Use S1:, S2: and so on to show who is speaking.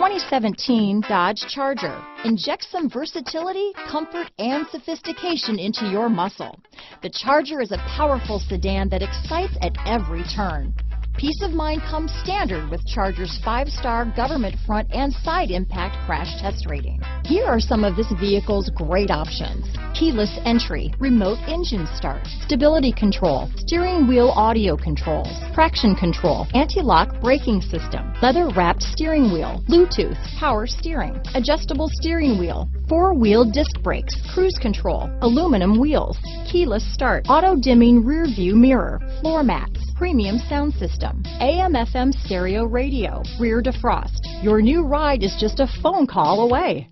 S1: 2017 Dodge Charger. Inject some versatility, comfort, and sophistication into your muscle. The Charger is a powerful sedan that excites at every turn. Peace of mind comes standard with Charger's five-star government front and side impact crash test rating. Here are some of this vehicle's great options. Keyless entry, remote engine start, stability control, steering wheel audio controls, traction control, anti-lock braking system, leather wrapped steering wheel, Bluetooth, power steering, adjustable steering wheel, four-wheel disc brakes, cruise control, aluminum wheels, keyless start, auto dimming rear view mirror, floor mats, premium sound system, AM FM stereo radio, rear defrost. Your new ride is just a phone call away.